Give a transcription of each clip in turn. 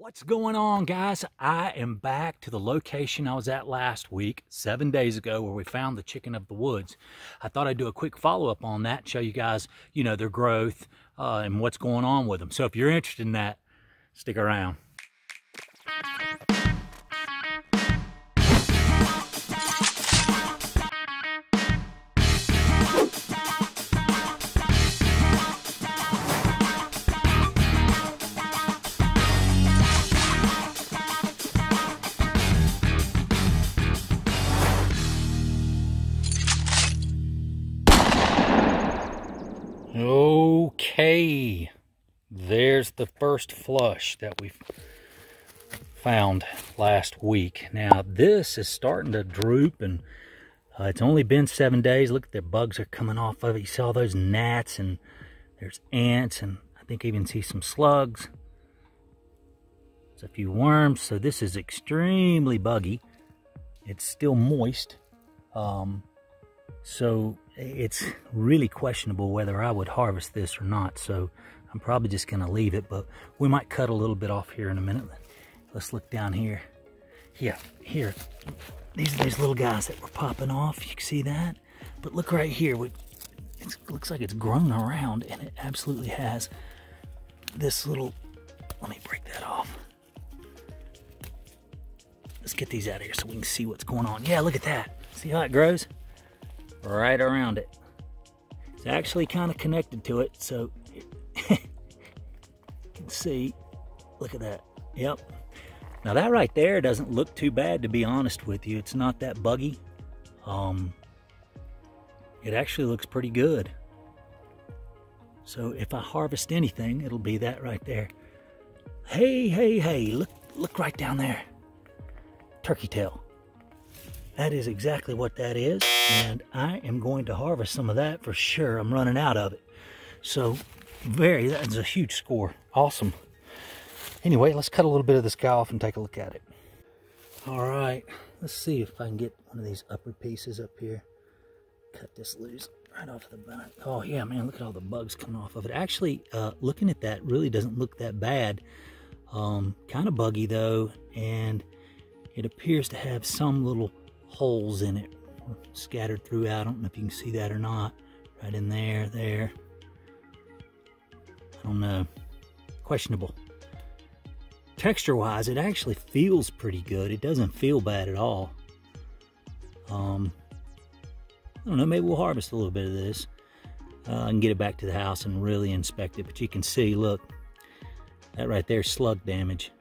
What's going on, guys? I am back to the location I was at last week, seven days ago, where we found the chicken of the woods. I thought I'd do a quick follow-up on that, show you guys, you know, their growth uh, and what's going on with them. So if you're interested in that, stick around. The first flush that we found last week. Now this is starting to droop and uh, it's only been seven days. Look, the bugs are coming off of it. You saw those gnats and there's ants and I think even see some slugs. There's a few worms. So this is extremely buggy. It's still moist. Um, so it's really questionable whether I would harvest this or not. So I'm probably just to leave it, but we might cut a little bit off here in a minute. Let's look down here. Yeah, here. These are these little guys that were popping off. You can see that. But look right here. It looks like it's grown around, and it absolutely has this little... Let me break that off. Let's get these out of here so we can see what's going on. Yeah, look at that. See how it grows? right around it. It's actually kind of connected to it, so see, look at that. Yep. Now that right there doesn't look too bad, to be honest with you. It's not that buggy. Um, it actually looks pretty good. So if I harvest anything, it'll be that right there. Hey, hey, hey, look, look right down there. Turkey tail. That is exactly what that is. And I am going to harvest some of that for sure. I'm running out of it. So very, that's a huge score. Awesome. Anyway, let's cut a little bit of this guy off and take a look at it. All right, let's see if I can get one of these upper pieces up here. Cut this loose right off the back. Oh yeah, man, look at all the bugs coming off of it. Actually, uh, looking at that really doesn't look that bad. Um, kind of buggy though, and it appears to have some little holes in it scattered throughout. I don't know if you can see that or not. Right in there, there. I don't know. Questionable. Texture-wise, it actually feels pretty good. It doesn't feel bad at all. Um, I don't know, maybe we'll harvest a little bit of this uh, and get it back to the house and really inspect it. But you can see, look, that right there slug damage.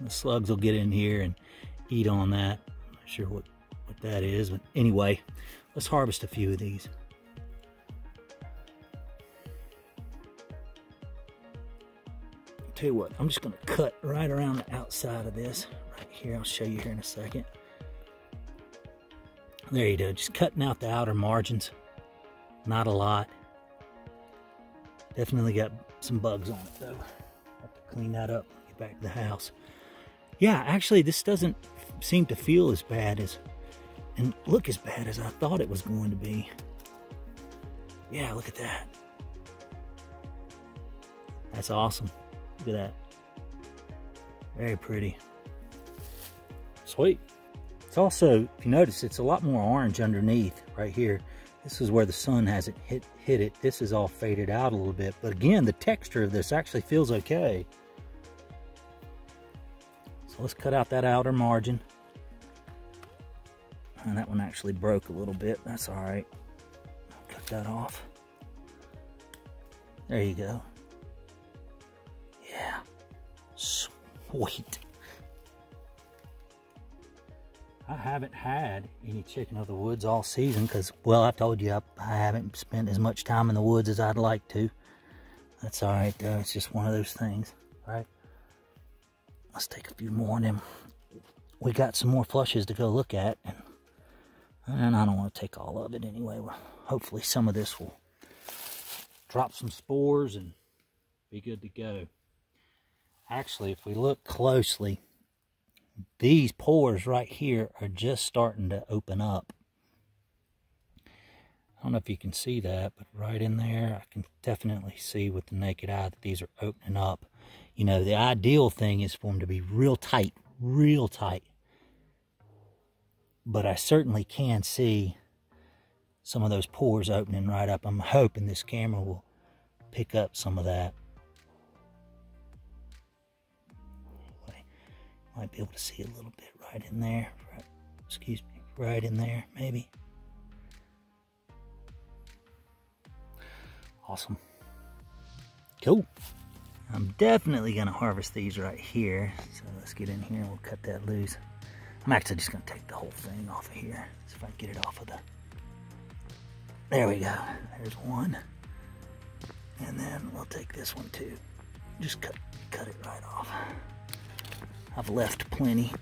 The slugs will get in here and eat on that. I'm not sure what what that is. But anyway, let's harvest a few of these. Tell you what, I'm just to cut right around the outside of this. Right here, I'll show you here in a second. There you go, just cutting out the outer margins. Not a lot. Definitely got some bugs on it though. Have to clean that up, get back to the house. Yeah, actually this doesn't seem to feel as bad as and look as bad as I thought it was going to be. Yeah, look at that. That's awesome. Look at that. Very pretty. Sweet. It's also, if you notice, it's a lot more orange underneath right here. This is where the sun hasn't hit, hit it. This is all faded out a little bit. But again, the texture of this actually feels okay. So let's cut out that outer margin. And that one actually broke a little bit. That's all right. Cut that off. There you go. Sweet. I haven't had any chicken of the woods all season because, well, I told you I, I, haven't spent as much time in the woods as I'd like to. That's all right, though. It's just one of those things, right? Let's take a few more of them. We got some more flushes to go look at. And and I don't want to take all of it anyway. Hopefully some of this will drop some spores and be good to go. Actually, if we look closely, these pores right here are just starting to open up. I don't know if you can see that, but right in there, I can definitely see with the naked eye that these are opening up. You know, the ideal thing is for them to be real tight, real tight. But I certainly can see some of those pores opening right up. I'm hoping this camera will pick up some of that. Might be able to see a little bit right in there. Right, excuse me, right in there, maybe. Awesome. Cool. I'm definitely to harvest these right here. So let's get in here and we'll cut that loose. I'm actually just to take the whole thing off of here. See if I can get it off of the... There we go. There's one. And then we'll take this one too. Just cut, cut it right off. I've left plenty.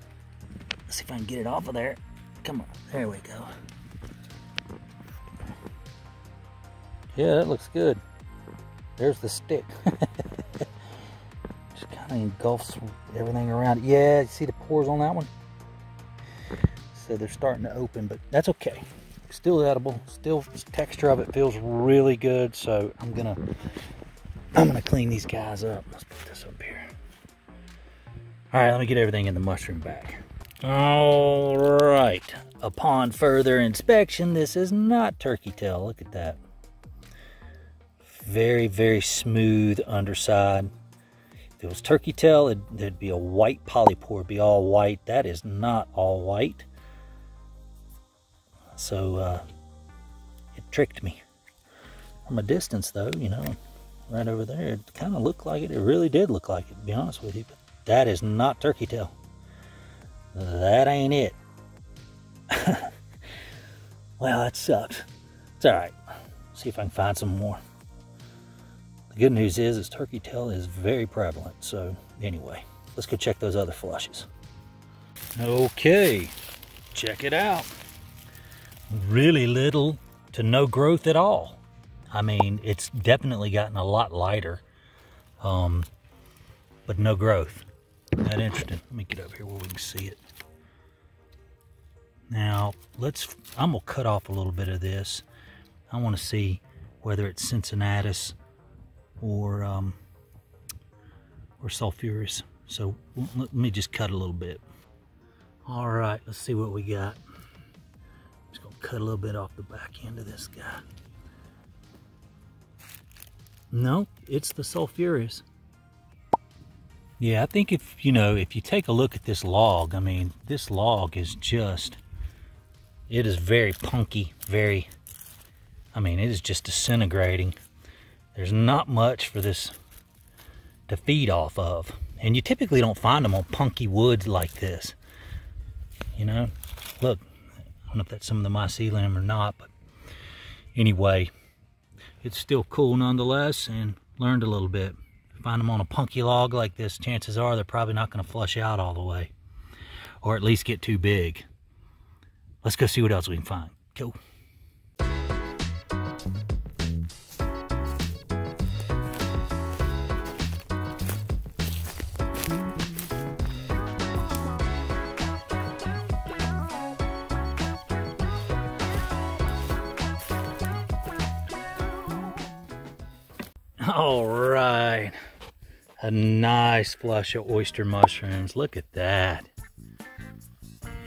Let's see if I can get it off of there. Come on. There we go. Yeah, that looks good. There's the stick. Just kind of engulfs everything around it. Yeah, you see the pores on that one? So they're starting to open, but that's okay. Still edible. Still, texture of it feels really good. So I'm gonna, I'm gonna clean these guys up. Let's put this up. All right, let me get everything in the mushroom bag. All right. Upon further inspection, this is not turkey tail. Look at that. Very, very smooth underside. If it was turkey tail, it'd, it'd be a white polypore, it'd be all white. That is not all white. So uh, it tricked me. From a distance though, you know, right over there, it kind of looked like it. It really did look like it, to be honest with you. But that is not turkey tail. That ain't it. well, that sucks. It's all right. See if I can find some more. The good news is, is turkey tail is very prevalent. So anyway, let's go check those other flushes. Okay, check it out. Really little to no growth at all. I mean, it's definitely gotten a lot lighter, um, but no growth. That interesting. Let me get up here where we can see it. Now, let's, I'm gonna cut off a little bit of this. I wanna see whether it's Cincinnatus or um, or sulphureus. So let me just cut a little bit. All right, let's see what we got. Just gonna cut a little bit off the back end of this guy. No, it's the sulphureus. Yeah, I think if, you know, if you take a look at this log, I mean, this log is just, it is very punky, very, I mean, it is just disintegrating. There's not much for this to feed off of. And you typically don't find them on punky woods like this. You know, look, I don't know if that's some of the mycelium or not, but anyway, it's still cool nonetheless and learned a little bit. Find them on a punky log like this, chances are they're probably not going to flush out all the way. Or at least get too big. Let's go see what else we can find. Cool. Nice flush of oyster mushrooms. Look at that.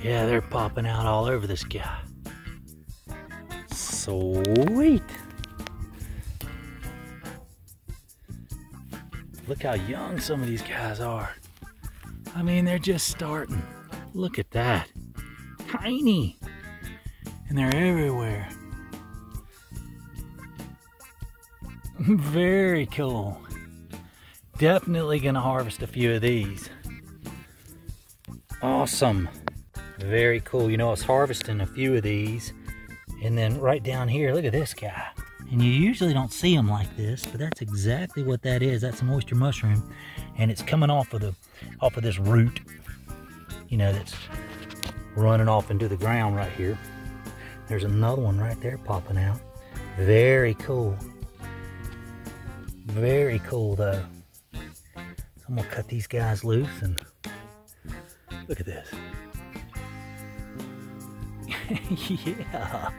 Yeah, they're popping out all over this guy. Sweet. Look how young some of these guys are. I mean, they're just starting. Look at that. Tiny. And they're everywhere. Very cool. Definitely gonna harvest a few of these. Awesome. Very cool. You know, I was harvesting a few of these. And then right down here, look at this guy. And you usually don't see them like this, but that's exactly what that is. That's an oyster mushroom. And it's coming off of the off of this root, you know, that's running off into the ground right here. There's another one right there popping out. Very cool. Very cool though. I'm gonna cut these guys loose and look at this. yeah.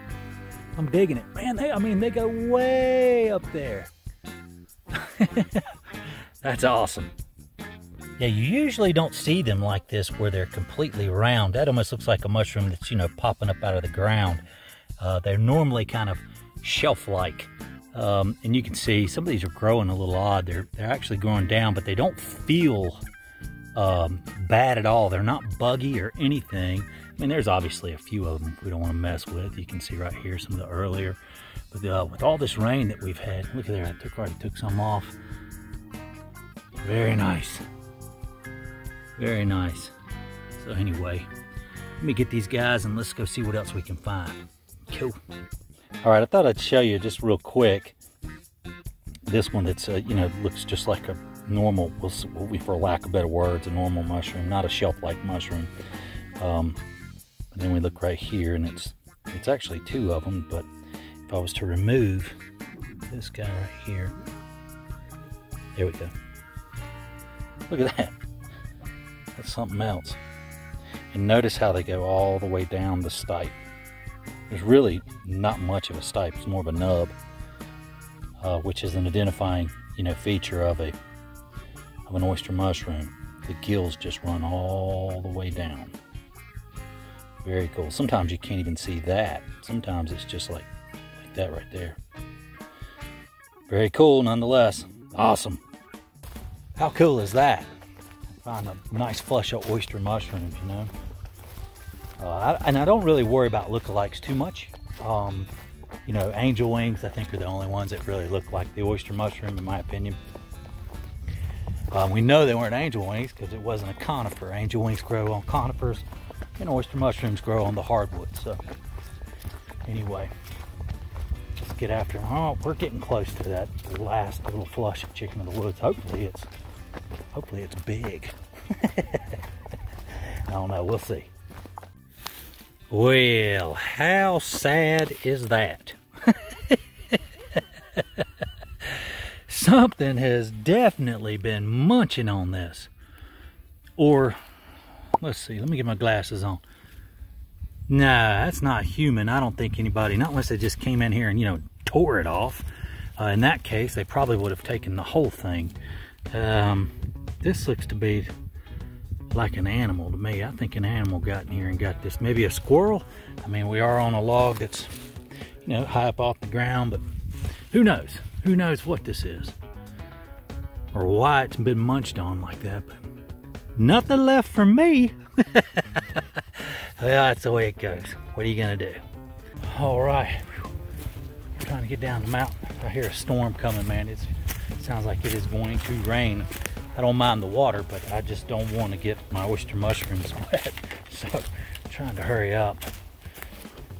I'm digging it. Man, they I mean they go way up there. That's awesome. Yeah, you usually don't see them like this where they're completely round. That almost looks like a mushroom that's, you know, popping up out of the ground. Uh, they're normally kind of shelf-like. Um, and you can see some of these are growing a little odd. They're, they're actually growing down, but they don't feel um, bad at all. They're not buggy or anything. I mean, there's obviously a few of them we don't want to mess with. You can see right here some of the earlier. But uh, with all this rain that we've had, look at there, I took, already took some off. Very nice. Very nice. So anyway, let me get these guys and let's go see what else we can find. Cool. All right, I thought I'd show you just real quick this one that's, uh, you know, looks just like a normal, for lack of better words, a normal mushroom, not a shelf-like mushroom. Um, and then we look right here and it's it's actually two of them, but if I was to remove this guy right here, there we go. Look at that. That's something else. And notice how they go all the way down the stipe. There's really not much of a stipe, it's more of a nub, uh, which is an identifying, you know, feature of a of an oyster mushroom. The gills just run all the way down. Very cool. Sometimes you can't even see that. Sometimes it's just like, like that right there. Very cool nonetheless. Awesome. How cool is that? Find a nice flush of oyster mushrooms, you know. Uh, and I don't really worry about lookalikes too much. Um, you know, angel wings, I think, are the only ones that really look like the oyster mushroom, in my opinion. Um, we know they weren't angel wings because it wasn't a conifer. Angel wings grow on conifers, and oyster mushrooms grow on the hardwood. So, anyway, let's get after them. Oh, we're getting close to that last little flush of chicken of the woods. Hopefully, it's hopefully it's big. I don't know. We'll see. Well, how sad is that? Something has definitely been munching on this. Or, let's see, let me get my glasses on. Nah, that's not human. I don't think anybody, not unless they just came in here and, you know, tore it off. Uh, in that case, they probably would have taken the whole thing. Um, this looks to be like an animal to me. I think an animal got in here and got this. Maybe a squirrel. I mean, we are on a log that's, you know, high up off the ground, but who knows? Who knows what this is? Or why it's been munched on like that, but nothing left for me. well, that's the way it goes. What are you gonna do? All right, trying to get down the mountain. I hear a storm coming, man. It's, it sounds like it is going to rain. I don't mind the water, but I just don't want to get my oyster mushrooms wet. So I'm trying to hurry up.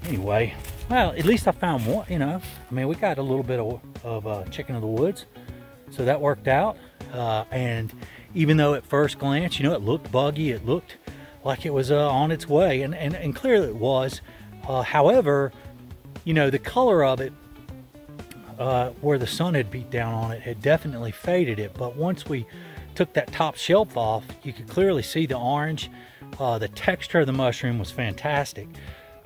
Anyway, well, at least I found one, you know. I mean, we got a little bit of, of uh, chicken of the woods. So that worked out. Uh, and even though at first glance, you know, it looked buggy, it looked like it was uh, on its way. And, and, and clearly it was. Uh, however, you know, the color of it uh, where the sun had beat down on it had definitely faded it. But once we took that top shelf off, you could clearly see the orange. Uh, the texture of the mushroom was fantastic.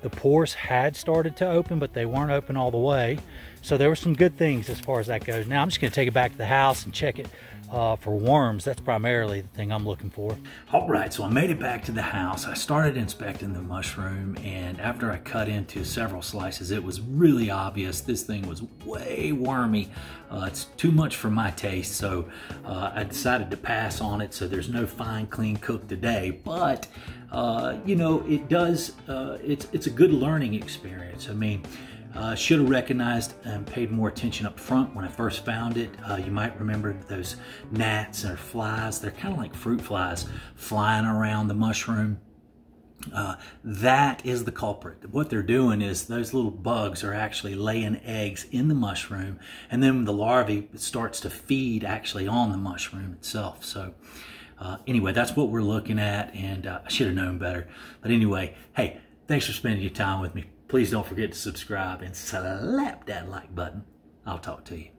The pores had started to open, but they weren't open all the way. So there were some good things as far as that goes. Now I'm just gonna take it back to the house and check it uh, for worms. That's primarily the thing I'm looking for. All right, so I made it back to the house. I started inspecting the mushroom and after I cut into several slices, it was really obvious this thing was way wormy. Uh, it's too much for my taste, so uh, I decided to pass on it. So there's no fine, clean cook today, but uh, you know, it does, uh, it's, it's a good learning experience. I mean, uh, should have recognized and paid more attention up front when I first found it. Uh, you might remember those gnats or flies. They're kind of like fruit flies flying around the mushroom. Uh, that is the culprit. What they're doing is those little bugs are actually laying eggs in the mushroom, and then the larvae starts to feed actually on the mushroom itself. So, uh, anyway, that's what we're looking at, and uh, I should have known better. But anyway, hey, thanks for spending your time with me. Please don't forget to subscribe and slap that like button. I'll talk to you.